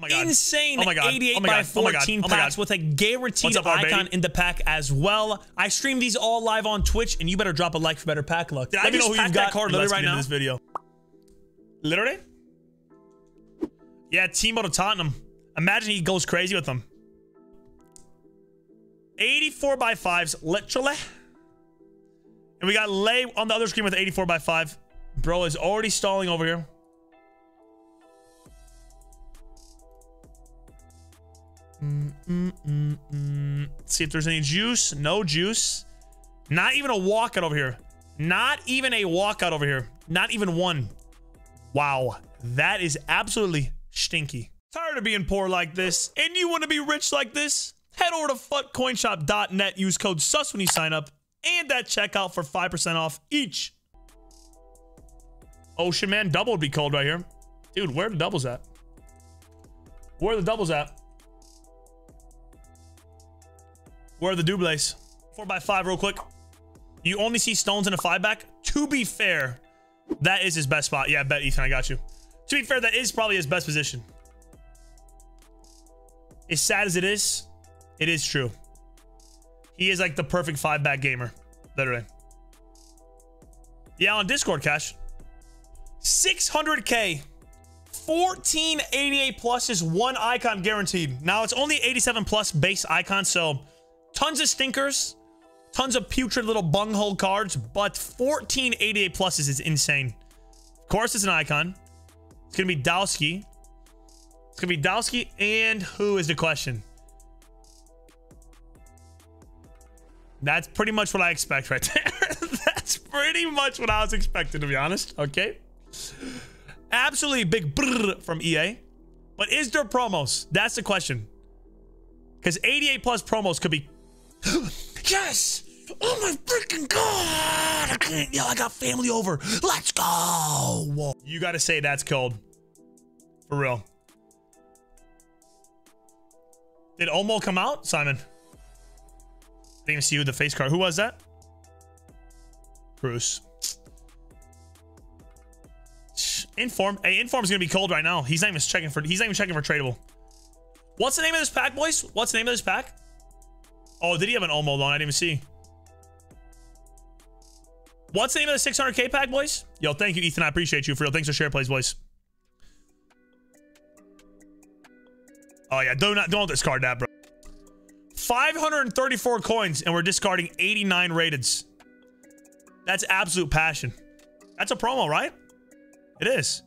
Oh my God. insane Oh my God. 88 Oh my by God. Oh my God. 14 Oh my packs God. with a guaranteed up, icon in the pack as well. I stream these all live on Twitch, and you better drop a like for better pack luck. Did Let I me know who you've that got card literally right now. this video? Literally? Yeah, Timo to Tottenham. Imagine he goes crazy with them. 84 by 5s, literally. And we got Lay on the other screen with 84 by 5. Bro is already stalling over here. Mm, mm, mm, mm. See if there's any juice. No juice. Not even a walkout over here. Not even a walkout over here. Not even one. Wow. That is absolutely stinky. Tired of being poor like this, and you want to be rich like this? Head over to futcoinshop.net, use code SUS when you sign up, and at checkout for 5% off each. Ocean Man double would be cold right here. Dude, where are the doubles at? Where are the doubles at? Where are the doubles? Four by five, real quick. You only see stones in a five back. To be fair, that is his best spot. Yeah, bet Ethan, I got you. To be fair, that is probably his best position. As sad as it is, it is true. He is like the perfect five back gamer, literally. Yeah, on Discord, Cash. 600k. 1488 plus is one icon guaranteed. Now it's only 87 plus base icon, so tons of stinkers, tons of putrid little bunghole cards, but 1488 pluses is insane. Of course, it's an icon. It's gonna be Dowski. It's gonna be Dowski, and who is the question? That's pretty much what I expect right there. That's pretty much what I was expecting, to be honest. Okay. Absolutely big brrr from EA. But is there promos? That's the question. Because 88 plus promos could be. Yes! Oh my freaking god! I can't yell. I got family over. Let's go! You got to say that's cold. For real. Did Omo come out, Simon? Didn't even see you with the face card. Who was that? Bruce. Inform. Hey, Inform's gonna be cold right now. He's not even checking for. He's not even checking for tradable. What's the name of this pack, boys? What's the name of this pack? Oh, did he have an Omo loan? I didn't even see. What's the name of the 600k pack, boys? Yo, thank you, Ethan. I appreciate you for real. Thanks for share plays, boys. Oh yeah, do not don't discard that, bro. 534 coins, and we're discarding 89 rateds. That's absolute passion. That's a promo, right? It is.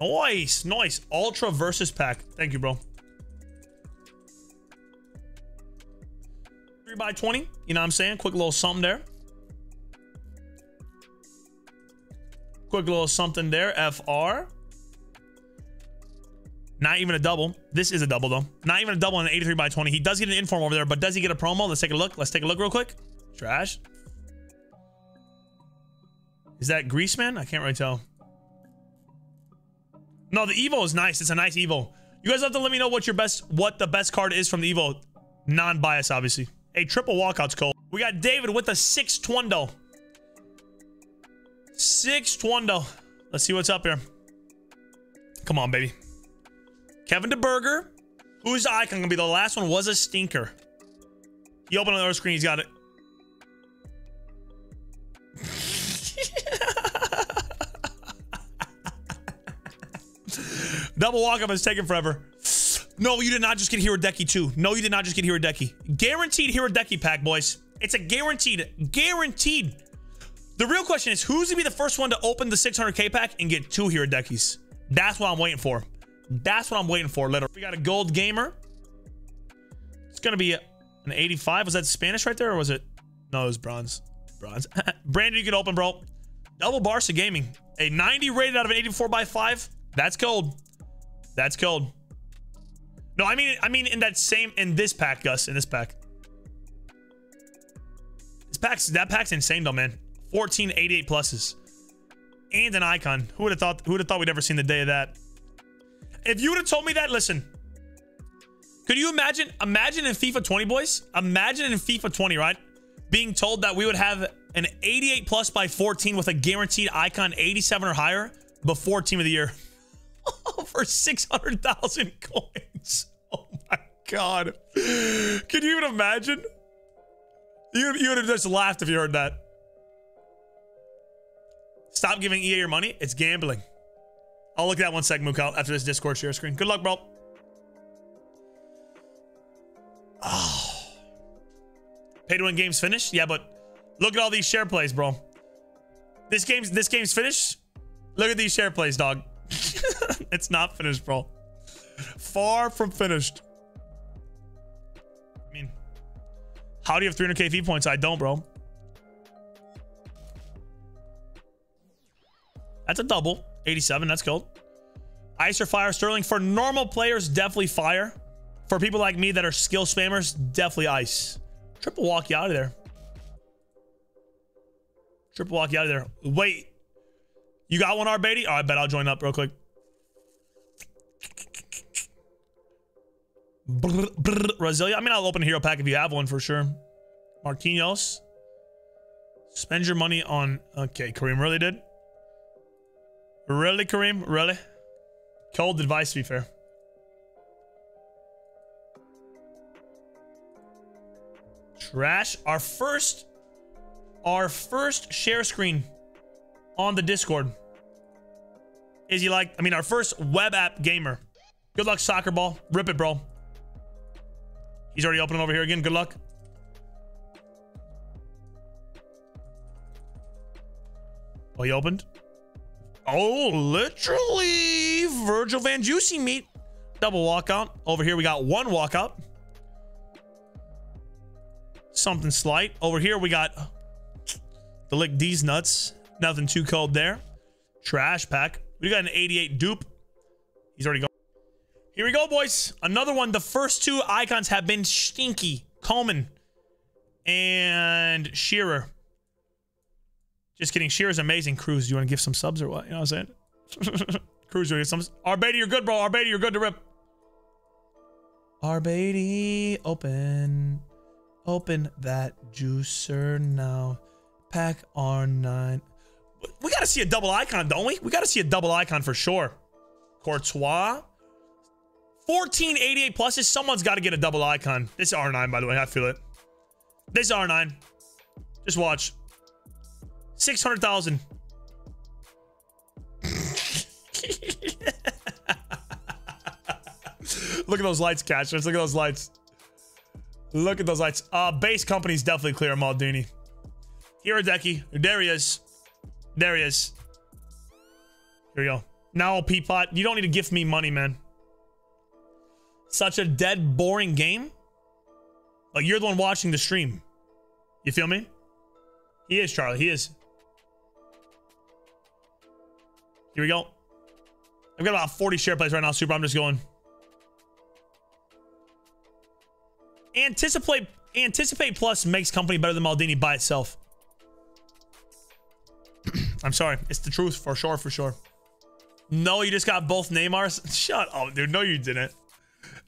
Nice, nice. Ultra versus pack. Thank you, bro. 3 by 20. You know what I'm saying? Quick little something there. Quick little something there. FR. Not even a double. This is a double, though. Not even a double in an 83 by 20. He does get an inform over there, but does he get a promo? Let's take a look. Let's take a look real quick. Trash. Is that Greaseman? I can't really tell. No, the Evo is nice. It's a nice Evo. You guys have to let me know what your best, what the best card is from the Evo. Non-bias, obviously. A triple walkout's cold. We got David with a 6 Twundo. 6 Twundo. Let's see what's up here. Come on, baby. Kevin DeBurger. Who's the icon gonna be? The last one was a stinker. He opened on the other screen. He's got it. Double walk up is taking forever. No, you did not just get Hirodeki too. No, you did not just get Hirodeki. Guaranteed Hirodeki pack, boys. It's a guaranteed, guaranteed. The real question is who's gonna be the first one to open the 600k pack and get two Hirodekis? That's what I'm waiting for. That's what I'm waiting for. Literally. We got a gold gamer. It's gonna be an 85. Was that Spanish right there, or was it? No, it was bronze. Bronze. Brandon, you can open, bro. Double Barca Gaming. A 90 rated out of an 84 by 5. That's cold. That's cold. No, I mean, I mean in that same in this pack, Gus. In this pack. This pack's that pack's insane though, man. 1488 pluses. And an icon. Who would have thought who would have thought we'd ever seen the day of that? If you would have told me that, listen. Could you imagine? Imagine in FIFA 20, boys. Imagine in FIFA 20, right? Being told that we would have an 88 plus by 14 with a guaranteed icon 87 or higher before team of the year. for 600,000 coins. Oh my God. Can you even imagine? You, you would have just laughed if you heard that. Stop giving EA your money. It's gambling. I'll look at that one sec, Mukal, after this Discord share screen. Good luck, bro. Oh. Pay to win games finished? Yeah, but look at all these share plays, bro. This game's this game's finished. Look at these share plays, dog. it's not finished, bro. Far from finished. I mean, how do you have 300k V points? I don't, bro. That's a double. 87. That's cool. Ice or fire, Sterling. For normal players, definitely fire. For people like me that are skill spammers, definitely ice. Triple walk you out of there. Triple walk you out of there. Wait. You got one, Arbady? Oh, I bet I'll join up real quick. Brr, I mean, I'll open a hero pack if you have one for sure. Marquinhos. Spend your money on... Okay, Kareem really did. Really, Kareem? Really? Cold advice, to be fair. Trash. Our first, our first share screen on the Discord. Is he like, I mean, our first web app gamer. Good luck, soccer ball. Rip it, bro. He's already opening over here again. Good luck. Oh, he opened? Oh, literally Virgil Van Juicy meet. Double walkout. Over here, we got one walkout. Something slight. Over here, we got the lick these nuts. Nothing too cold there. Trash pack. We got an 88 dupe. He's already gone. Here we go, boys. Another one. The first two icons have been stinky. Coleman and Shearer. Just kidding. Shearer's amazing. Cruz, do you want to give some subs or what? You know what I'm saying? Cruz, you want some? Arbady, you're good, bro. Arbady, you're good to rip. Arbady, open. Open that juicer now. Pack R9. We got to see a double icon, don't we? We got to see a double icon for sure. Courtois. 1488 pluses. Someone's got to get a double icon. This is R9, by the way. I feel it. This R9. Just watch. 600,000. Look at those lights, catchers. Look at those lights. Look at those lights. Uh, base company's definitely clear, Maldini. Hirodeki. There he is. There he is. Here we go. Now, Peapot, you don't need to gift me money, man. Such a dead, boring game. Like, you're the one watching the stream. You feel me? He is, Charlie. He is. Here we go. I've got about 40 share plays right now, Super. I'm just going. Anticipate Anticipate Plus makes company better than Maldini by itself. I'm sorry. It's the truth for sure, for sure. No, you just got both Neymars. Shut up, dude. No, you didn't.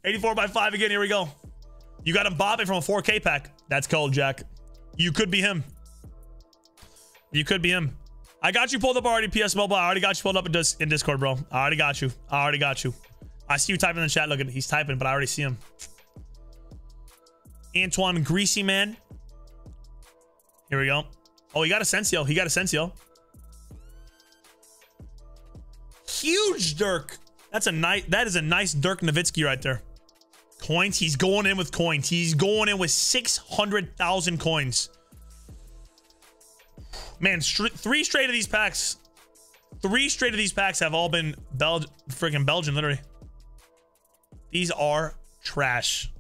84 by 5 again. Here we go. You got Mbappe from a 4K pack. That's cold, Jack. You could be him. You could be him. I got you pulled up already, PS Mobile. I already got you pulled up in, Dis in Discord, bro. I already got you. I already got you. I see you typing in the chat. Look at he's typing, but I already see him. Antoine Greasy Man. Here we go. Oh, he got Asensio. He got Asensio. Huge Dirk. That's a nice. That is a nice Dirk Nowitzki right there. Coins. He's going in with coins. He's going in with 600,000 coins. Man, three straight of these packs. Three straight of these packs have all been Bel freaking Belgian, literally. These are trash.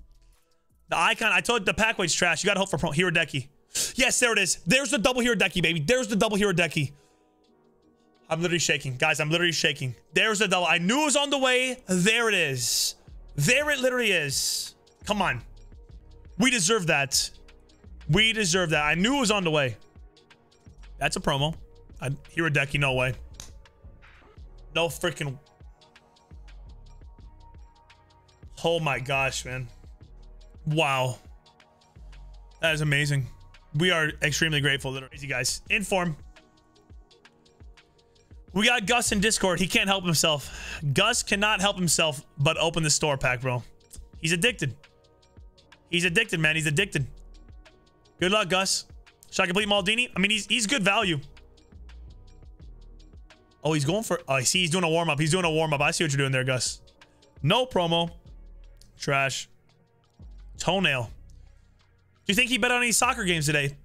The icon, I told you the pack weight's trash. You gotta hope for pro Hirodeki. Yes, there it is. There's the double Hirodeki, baby. There's the double Hirodeki. I'm literally shaking. Guys, I'm literally shaking. There's the double. I knew it was on the way. There it is. There it literally is. Come on. We deserve that. We deserve that. I knew it was on the way. That's a promo. I hear a decky, no way. No freaking. Oh my gosh, man. Wow. That is amazing. We are extremely grateful crazy guys. Inform. We got Gus in Discord. He can't help himself. Gus cannot help himself but open the store pack, bro. He's addicted. He's addicted, man. He's addicted. Good luck, Gus. Should I complete Maldini? I mean, he's he's good value. Oh, he's going for... Oh, I see he's doing a warm-up. He's doing a warm-up. I see what you're doing there, Gus. No promo. Trash. Toenail. Do you think he bet on any soccer games today?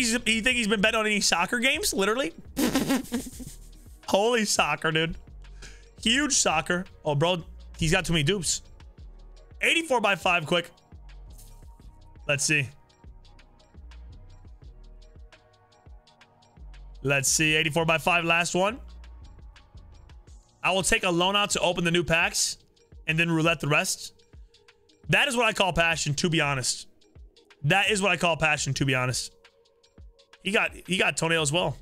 He's you think he's been betting on any soccer games? Literally? Holy soccer, dude. Huge soccer. Oh, bro, he's got too many dupes. 84 by 5 quick. Let's see. Let's see. 84 by 5, last one. I will take a loan out to open the new packs and then roulette the rest. That is what I call passion, to be honest. That is what I call passion, to be honest. He got he got toenail as well.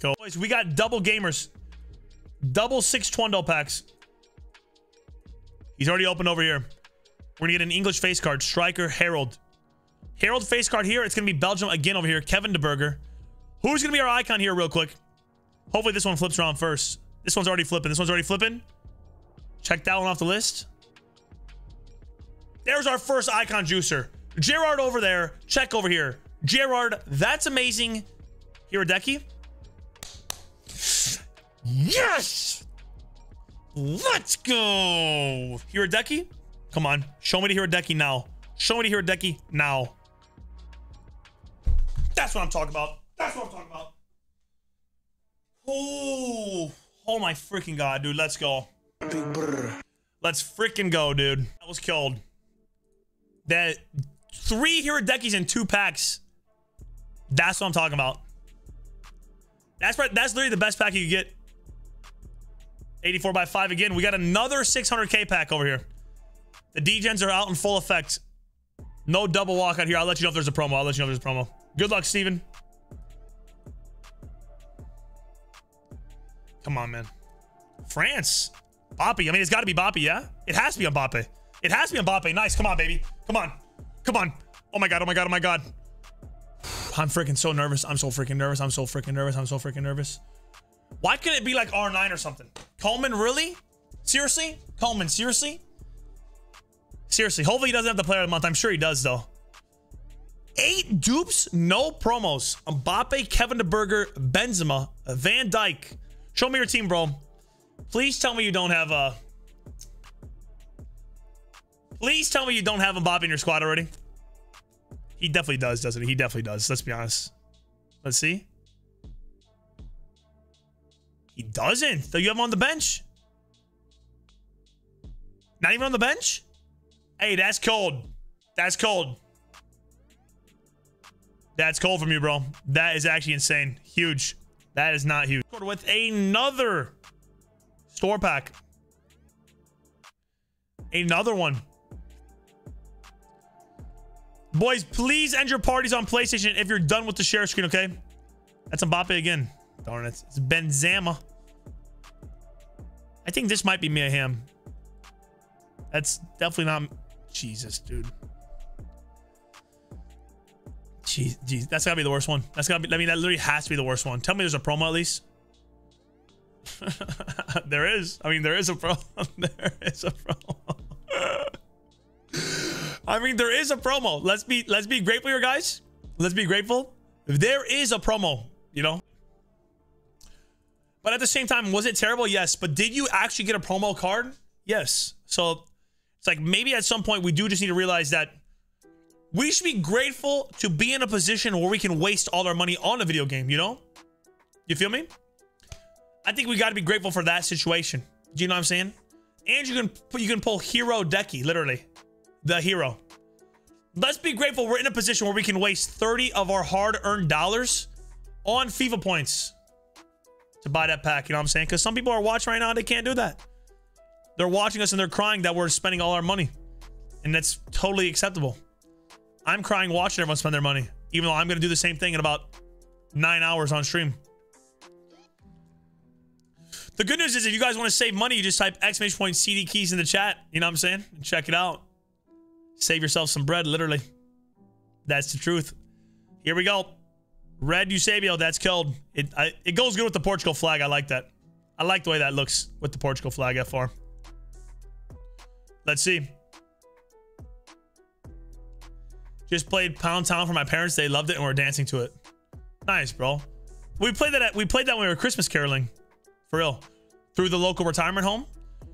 Go. Boys, we got double gamers. Double six Twundle packs. He's already opened over here. We're gonna get an English face card. Striker Harold. Harold face card here. It's gonna be Belgium again over here. Kevin De Burger. Who's gonna be our icon here, real quick? Hopefully this one flips around first. This one's already flipping. This one's already flipping. Check that one off the list. There's our first icon juicer. Gerard over there. Check over here. Gerard, that's amazing. Hirodeki. Yes! Let's go! Hirodeki? Come on. Show me the Hirodeki now. Show me the Hirodeki now. That's what I'm talking about. That's what I'm talking about. Oh, oh my freaking god, dude. Let's go. Let's freaking go, dude. That was killed. That three Hirodekis in two packs. That's what I'm talking about. That's that's literally the best pack you can get. 84 by 5 again. We got another 600k pack over here. The degens are out in full effect. No double walk out here. I'll let you know if there's a promo. I'll let you know if there's a promo. Good luck, Steven. Come on, man. France. Boppy. I mean, it's got to be Boppy, yeah? It has to be Mbappe. It has to be Mbappe. Nice. Come on, baby. Come on. Come on. Oh my god. Oh my god. Oh my god. I'm freaking so nervous. I'm so freaking nervous. I'm so freaking nervous. I'm so freaking nervous. Why couldn't it be like R9 or something? Coleman, really? Seriously? Coleman, seriously? Seriously. Hopefully he doesn't have the player of the month. I'm sure he does, though. Eight dupes, no promos. Mbappe, Kevin De Burger, Benzema, Van Dijk. Show me your team, bro. Please tell me you don't have a... Please tell me you don't have Mbappe in your squad already. He definitely does, doesn't he? He definitely does. Let's be honest. Let's see. He doesn't. So you have him on the bench? Not even on the bench? Hey, that's cold. That's cold. That's cold from you, bro. That is actually insane. Huge. That is not huge. With another store pack. Another one. Boys, please end your parties on PlayStation if you're done with the share screen, okay? That's Mbappe again. Darn it. It's Benzema. I think this might be Mia Hamm. That's definitely not... Jesus, dude. Jeez, geez, that's gotta be the worst one. That's gotta be. I mean, that literally has to be the worst one. Tell me there's a promo at least. there is. I mean, there is a promo. there is a promo. I mean, there is a promo. Let's be let's be grateful here, guys. Let's be grateful. There is a promo, you know. But at the same time, was it terrible? Yes. But did you actually get a promo card? Yes. So it's like maybe at some point we do just need to realize that we should be grateful to be in a position where we can waste all our money on a video game, you know? You feel me? I think we got to be grateful for that situation. Do you know what I'm saying? And you can you can pull Hirodeki, literally. The hero. Let's be grateful we're in a position where we can waste 30 of our hard-earned dollars on FIFA points to buy that pack. You know what I'm saying? Because some people are watching right now, they can't do that. They're watching us and they're crying that we're spending all our money. And that's totally acceptable. I'm crying watching everyone spend their money, even though I'm going to do the same thing in about nine hours on stream. The good news is if you guys want to save money, you just type exclamation point CD keys in the chat. You know what I'm saying? And check it out. Save yourself some bread, literally. That's the truth. Here we go. Red Eusebio, that's killed. It I, it goes good with the Portugal flag. I like that. I like the way that looks with the Portugal flag FR. Let's see. Just played Pound Town for my parents. They loved it and we're dancing to it. Nice, bro. We played that at, we played that when we were Christmas caroling. For real. Through the local retirement home.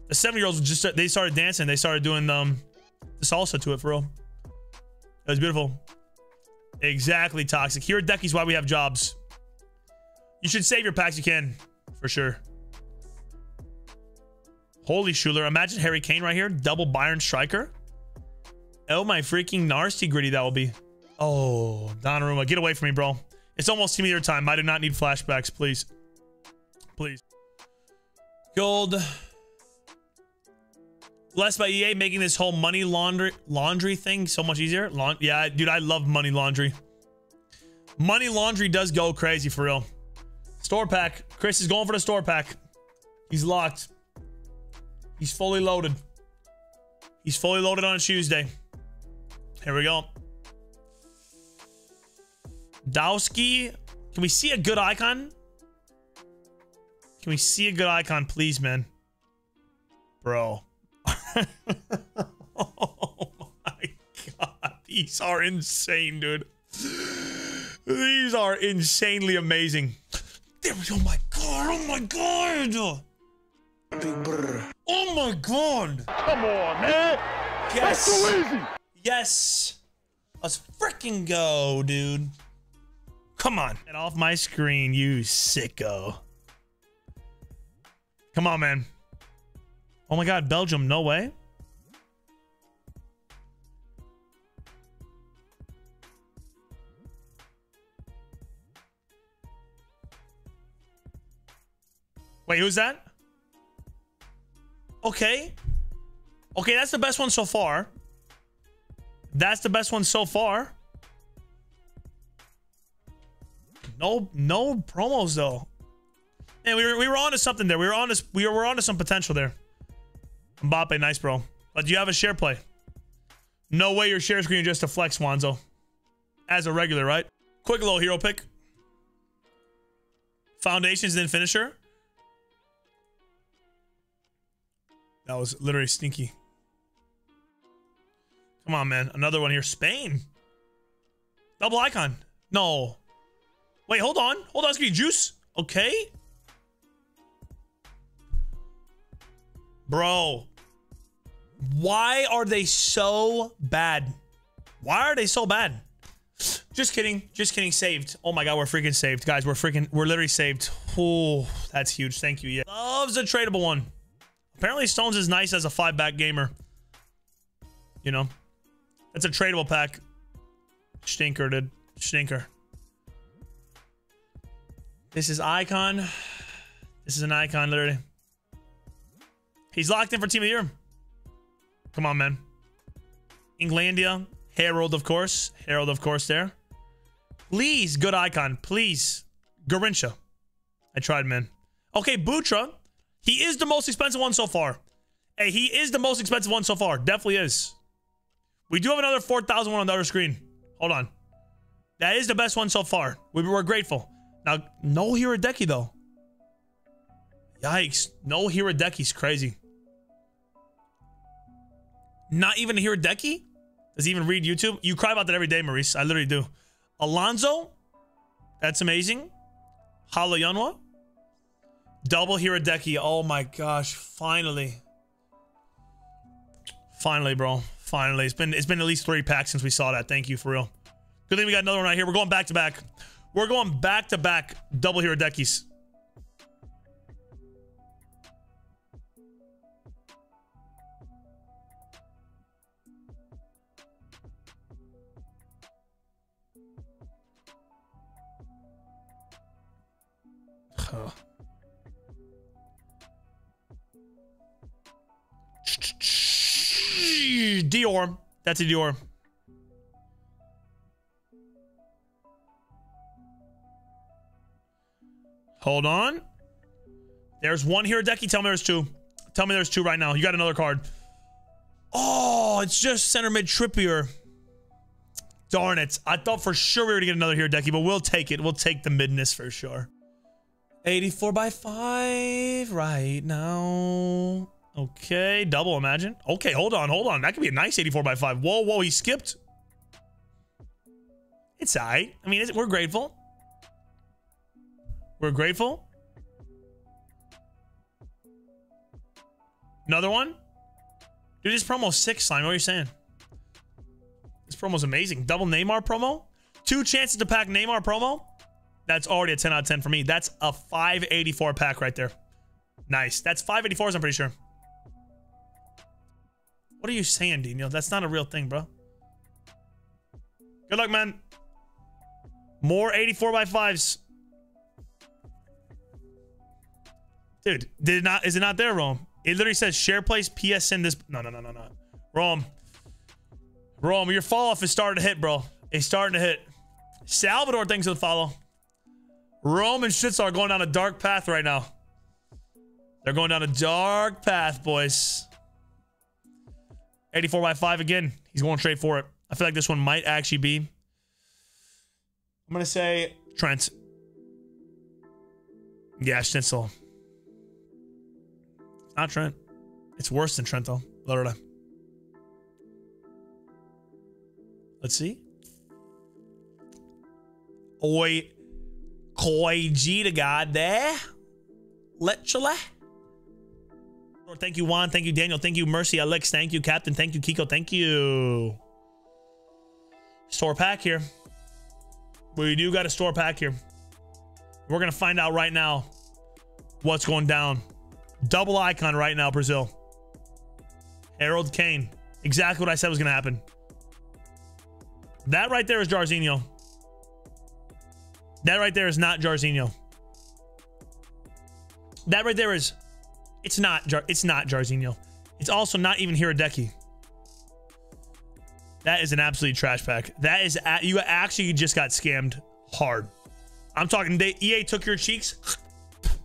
The seven year olds just they started dancing. They started doing um the salsa to it for real. It was beautiful. Exactly, toxic. Here at Decky's why we have jobs. You should save your packs you can, for sure. Holy Schuler. Imagine Harry Kane right here. Double Bayern striker. Oh my freaking nasty gritty that will be. Oh, Donnarumma. Get away from me, bro. It's almost team your time. I do not need flashbacks, please. Please. Gold. Blessed by EA making this whole money laundry laundry thing so much easier. Yeah, dude, I love money laundry. Money laundry does go crazy for real. Store pack. Chris is going for the store pack. He's locked. He's fully loaded. He's fully loaded on Tuesday. Here we go. Dowski. Can we see a good icon? Can we see a good icon, please, man? Bro. oh my god. These are insane, dude. These are insanely amazing. There we go. Oh my god. Oh my god. Big brr. Oh my god. Come on, man. Yes. That's so easy. Yes. Let's freaking go, dude. Come on. Get off my screen, you sicko. Come on, man. Oh my god, Belgium, no way. Wait, who's that? Okay. Okay, that's the best one so far. That's the best one so far. No, no promos though. And we were we were on to something there. We were on to we were on to some potential there. Mbappe, nice bro. But you have a share play. No way your share screen just a flex, Wanzo. As a regular, right? Quick little hero pick. Foundations, then finisher. That was literally stinky. Come on, man. Another one here. Spain. Double icon. No. Wait, hold on. Hold on. It's gonna be juice. Okay. Bro. Why are they so bad? Why are they so bad? Just kidding. Just kidding. Saved. Oh my god, we're freaking saved. Guys, we're freaking we're literally saved. Oh, that's huge. Thank you. Yeah. Loves a tradable one. Apparently Stones is nice as a five back gamer. You know. That's a tradable pack. Stinker, dude. Stinker. This is Icon. This is an Icon, literally. He's locked in for Team of the Year. Come on, man. Englandia. Harold, of course. Harold, of course, there. Please, good icon. Please. Garrincha. I tried, man. Okay, Butra. He is the most expensive one so far. Hey, he is the most expensive one so far. Definitely is. We do have another 4,000 one on the other screen. Hold on. That is the best one so far. We were grateful. Now, no Hiradeki, though. Yikes. No Hiradeki's crazy. Not even a Hiradeki? Does he even read YouTube? You cry about that every day, Maurice. I literally do. Alonzo? That's amazing. Halayunwa? Double Hiradeki. Oh my gosh. Finally. Finally, bro. Finally. It's been it's been at least three packs since we saw that. Thank you for real. Good thing we got another one right here. We're going back to back. We're going back to back double Hiradekis. Huh. Dior. That's a Dior. Hold on. There's one here, Decky. Tell me there's two. Tell me there's two right now. You got another card. Oh, it's just center mid Trippier. Darn it. I thought for sure we were going to get another here, Decky, but we'll take it. We'll take the midness for sure. 84 by 5 right now. Okay, double imagine. Okay, hold on, hold on. That could be a nice 84 by 5. Whoa, whoa, he skipped. It's all right. I mean, we're grateful. We're grateful. Another one? Dude, this promo six, Slime. What are you saying? This promo's amazing. Double Neymar promo? Two chances to pack Neymar promo? That's already a 10 out of 10 for me. That's a 584 pack right there. Nice. That's 584s, I'm pretty sure. What are you saying, Dino? That's not a real thing, bro. Good luck, man. More 84 by 5s. Dude, did it not is it not there, Rome? It literally says share place PSN this. No, no, no, no, no. Rome. Rome, your fall off is starting to hit, bro. It's starting to hit. Salvador, thanks for the follow. Rome and are going down a dark path right now. They're going down a dark path, boys. 84 by 5 again. He's going straight for it. I feel like this one might actually be. I'm going to say Trent. Yeah, Schnitzel. Not Trent. It's worse than Trent, though. Let's see. Oi. Koi G to God there. Literally. Thank you, Juan. Thank you, Daniel. Thank you, Mercy, Alex. Thank you, Captain. Thank you, Kiko. Thank you. Store pack here. We do got a store pack here. We're going to find out right now what's going down. Double icon right now, Brazil. Harold Kane. Exactly what I said was going to happen. That right there is Jairzinho. That right there is not Jairzinho. That right there is it's not Jar it's not Jairzinho. It's also not even Hiradeki. That is an absolute trash pack. That is you actually just got scammed hard. I'm talking they EA took your cheeks.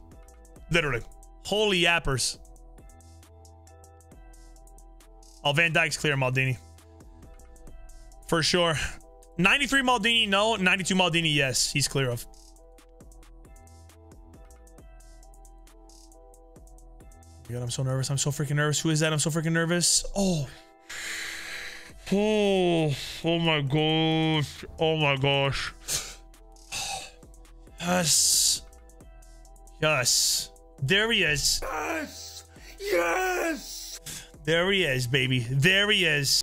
Literally. Holy yappers. Oh, Van Dijk's clear, Maldini. For sure. 93 Maldini, no. 92 Maldini, yes. He's clear of. God, I'm so nervous. I'm so freaking nervous. Who is that? I'm so freaking nervous. Oh. Oh, oh my gosh. Oh my gosh. Yes. Yes. There he is. Yes! Yes! There he is, baby. There he is.